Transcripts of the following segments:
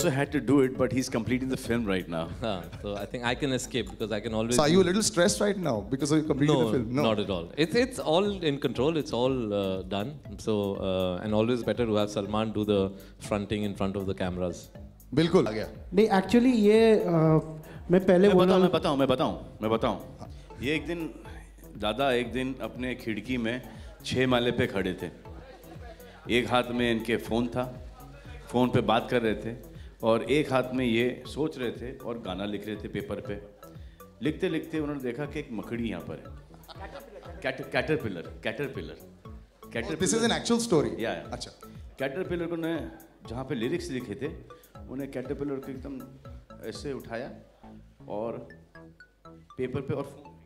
also had to do it, but he's completing the film right now. Ah, so I think I can escape because I can always. So are you a little stressed right now because of completing no, the film? No, not at all. It's it's all in control. It's all uh, done. So uh, and always better to have Salman do the fronting in front of the cameras. बिल्कुल आ गया नहीं actually ये अ, मैं पहले मैं बोला बताऊँ मैं बताऊँ मैं बताऊँ मैं बताऊँ ये एक दिन दादा एक दिन अपने खिड़की में छः माले पे खड़े थे एक हाथ में इनके फ़ोन था फ़ोन पे बात कर रहे थे और एक हाथ में ये सोच रहे थे और गाना लिख रहे थे पेपर पे। लिखते लिखते उन्होंने देखा कि एक मकड़ी यहाँ पर है। Cater caterpillar caterpillar cater this is an actual story या। अच्छा। कैटरपिलर को ने जहाँ पे लिरिक्स लिखे थे उन्हें कैटरपिलर को एकदम ऐसे उठाया और पेपर पे और फ़ोन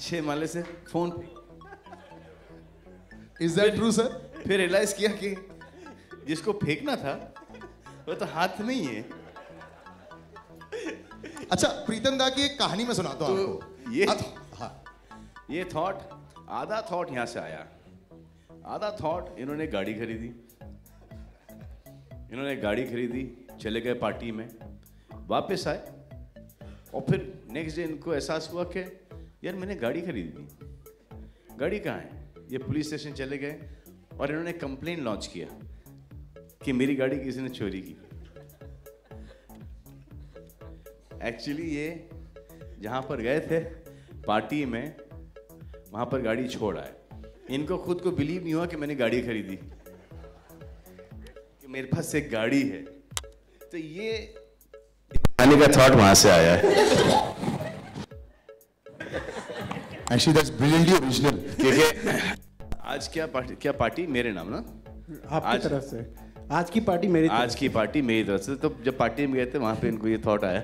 छह माले से phone is that true sir फिर रियलाइज़ किया कि जिसको फेंकना था वो तो हाथ में ही है। अच्छा प्रीतम दा की एक कहानी में सुनाता हूँ तो आपको। ये हाँ। ये थॉट आधा थॉट यहाँ से आया। आधा थॉट इन्होंने गाड़ी खरीदी। इन्होंने गाड़ी खरीदी चले गए पार्टी में। वापस आए और फिर नेक्स्ट डे इनको एहसास हुआ कि यार मैंने गाड़ी खरीदी गाड़ी कहाँ है? ये पुलिस स्टेशन चले गए और इन्होंने कंप्लेन लॉन्च किया। कि मेरी गाड़ी किसी ने चोरी की। एक्चुअली ये जहाँ पर गए थे पार्टी में वहाँ पर गाड़ी छोड़ आए। इनको खुद को बिलीव नहीं हुआ कि मैंने गाड़ी खरीदी। कि मेरे पास एक गाड़ी है। तो ये आने का थॉट वहाँ से आया है। एक्चुअली दैट्स ब्रिलियंटली ओरिजिनल आज क्या पार्टी क्या पार्टी? मेरे नाम ना? आपकी आज- तरफ़ से। आज की पार्टी मेरी आज की पार्टी मेरी तरफ़ से। तो जब पार्टी में गए थे वहाँ पे इनको ये थॉट आया।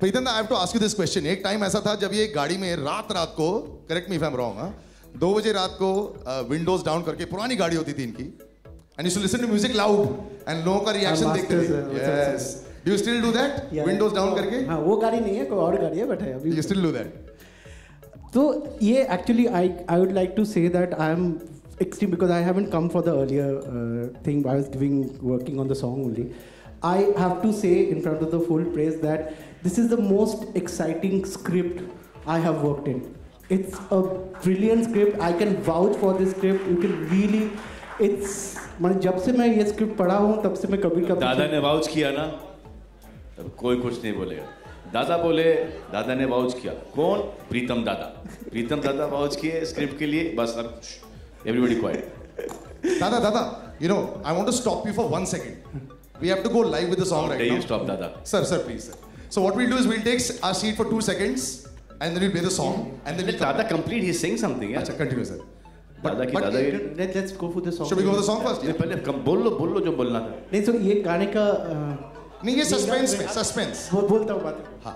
Pritam I have to ask you this question एक टाइम ऐसा था जब ये गाड़ी में रात रात को correct me if I am wrong दो बजे रात को विंडोज़ डाउन करके पुरानी गाड़ी होती थी इनकी। And you listen to music loud and लोगों का रिएक्शन हाँ, देखते है, थे yes do you still do that windows down करके? हाँ वो गाड़ी नहीं है कोई और गाड़ी है बट है अभी। You still do that So yeah, actually, I I would like to say that I am extreme because I haven't come for the earlier uh, thing. I was giving working on the song only. I have to say in front of the full praise that this is the most exciting script I have worked in. It's a brilliant script. I can vouch for this script. You can really, it's मैं जब से मैं ये script पढ़ा हूँ तब से मैं कभी कभी दादा ने वाउच किया ना तब कोई कुछ नहीं बोलेगा दादा बोले दादा ने वाउच किया कौन प्रीतम दादा प्रीतम दादा वाउच किए स्क्रिप्ट के लिए बस अब एवरीबॉडी क्वाइट दादा दादा you know I want to stop you for one second we have to go live with the song right you now stop दादा Sir, sir, please, sir. So what we'll do is we'll take our seat for two seconds, and then we'll play the song, and then we'll come दादा back. Complete ही sing something अच्छा, continue, sir. दादा की but- दादा let's go for the song. Should we go for the song first? ये पहले कम बोल लो बोल लो जो बोलना था नहीं सो ये गाने का uh, नहीं ये suspense में, suspense. वो बोलता हूँ बात हाँ.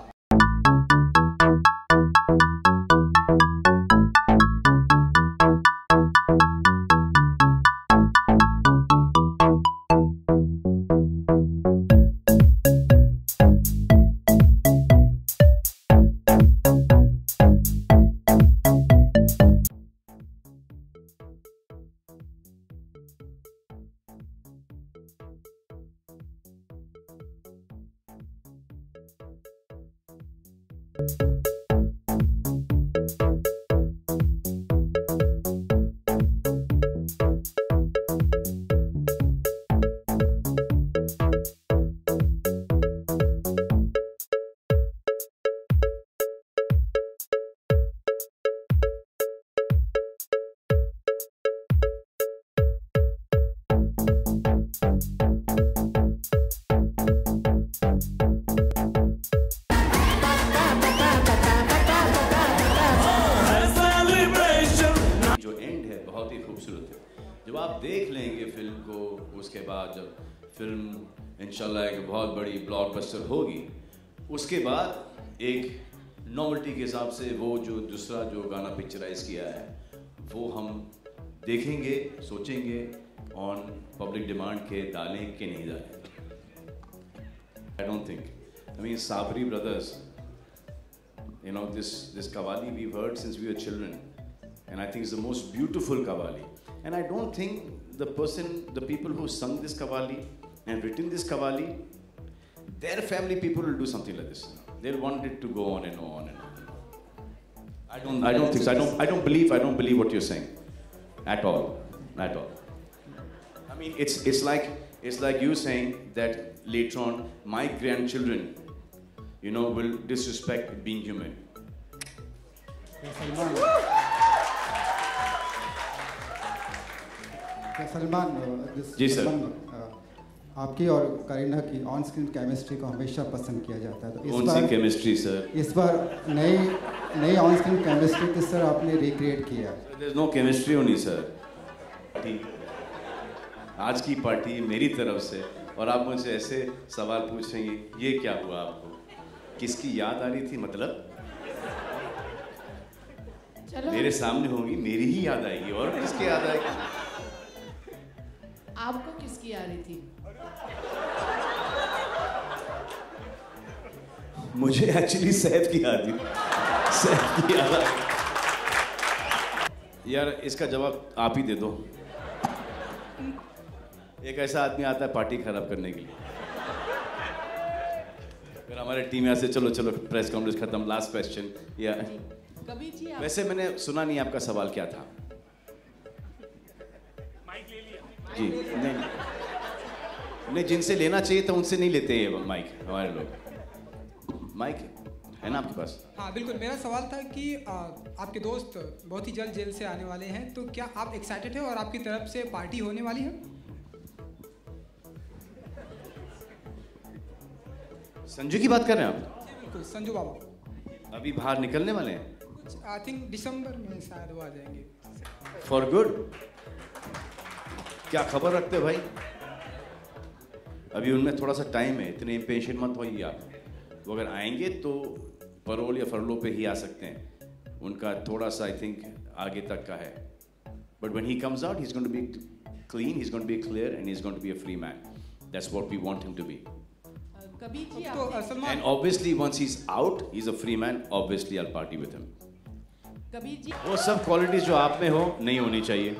बाद जब फ़िल्म इनशाला एक बहुत बड़ी ब्लॉक बस्तर होगी, उसके बाद एक नॉवल्टी के हिसाब से वो जो दूसरा जो गाना पिक्चराइज किया है, वो हम देखेंगे, सोचेंगे ऑन पब्लिक डिमांड के डालें कि नहीं डालें I don't think I mean Sabri brothers you know this this qawwali we heard since we are children and I think is the most beautiful qawwali and I don't think the person, the people who sung this kavali and written this kavali, their family people will do something like this. They'll want it to go on and on and on. I don't. I don't think so. I don't. I don't believe. I don't believe what you're saying, at all, at all. I mean, it's it's like it's like you saying that later on my grandchildren, you know, will disrespect being human. Yes, Salman ji, sir. आपकी और करीना की on screen chemistry को हमेशा पसंद किया जाता है तो इस बार केमिस्ट्री सर इस बार नई नई ऑन स्क्रीन केमिस्ट्री किस तरह आपने रिक्रिएट किया नो केमिस्ट्री होनी सर ठीक। आज की पार्टी मेरी तरफ़ से और आप मुझसे ऐसे सवाल पूछेंगे ये क्या हुआ आपको? किसकी याद आ रही थी मतलब? चलो। मेरे सामने होगी मेरी ही याद आएगी और किसकी याद आएगी? आपको किसकी आ रही थी? मुझे एक्चुअली सैफ की याद थी। सैफ की याद आ- यार इसका जवाब आप ही दे दो। एक ऐसा आदमी आता है पार्टी खराब करने के लिए। फिर हमारे टीम यहाँ से चलो चलो प्रेस कॉन्फ्रेंस खत्म लास्ट क्वेश्चन या कभी जी वैसे मैंने सुना नहीं आपका सवाल क्या था। जी। नहीं नहीं। जिनसे लेना चाहिए था उनसे नहीं लेते ये माइक हमारे लोग। माइक है ना आपके पास? हाँ बिल्कुल। मेरा सवाल था कि आ, आपके दोस्त बहुत ही जल्द जेल से आने वाले हैं तो क्या आप एक्साइटेड हैं और आपकी तरफ़ से पार्टी होने वाली है? संजू की बात कर रहे हैं आप? बिल्कुल। संजू बाबा। अभी बाहर निकलने वाले हैं? आई थिंक दिसंबर में शायद वो आ जाएँगे। फॉर गुड क्या खबर रखते भाई? अभी उनमें थोड़ा सा टाइम है इतने इम्पेशन मत होइए आप। वो अगर आएँगे तो परोल या फरलो पे ही आ सकते हैं। उनका थोड़ा सा आई थिंक आगे तक का है। But one he comes out is got be clean is got be clear and is got be a free man that's what we want him to be and obviously once is out is a free man obviously are with him वो सब qualities जो आप में हो नहीं होनी चाहिए।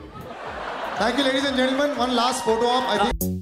Thank you, ladies and gentlemen. One last photo op. I think.